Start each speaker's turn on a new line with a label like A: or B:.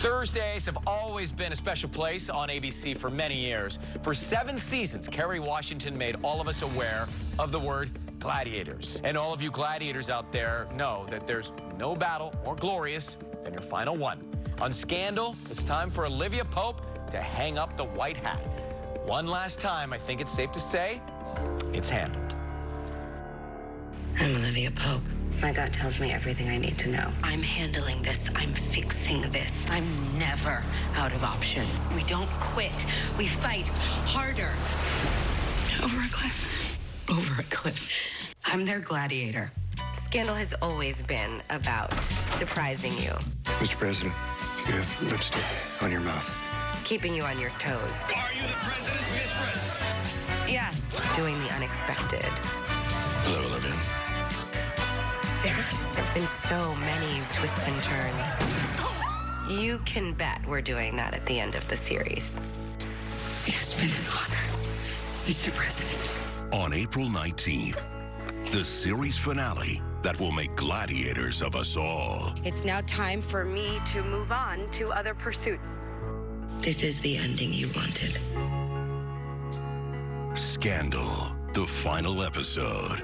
A: Thursdays have always been a special place on ABC for many years. For seven seasons, Kerry Washington made all of us aware of the word gladiators. And all of you gladiators out there know that there's no battle more glorious than your final one. On Scandal, it's time for Olivia Pope to hang up the white hat. One last time, I think it's safe to say, it's handled.
B: I'm Olivia Pope.
C: My gut tells me everything I need to know.
B: I'm handling this. I'm fixing this. I'm never out of options. We don't quit. We fight harder. Over a cliff. Over a cliff. I'm their gladiator.
C: Scandal has always been about surprising you,
D: Mr. President, you have lipstick on your mouth.
C: keeping you on your toes,
A: Are you the president's mistress?
C: yes, doing the unexpected. There have been so many twists and turns. You can bet we're doing that at the end of the series.
B: It has been an honor, Mr. President.
E: on April 19th. The series finale that will make gladiators of us all.
C: It's now time for me to move on to other pursuits.
B: This is the ending you wanted.
E: Scandal, the final episode.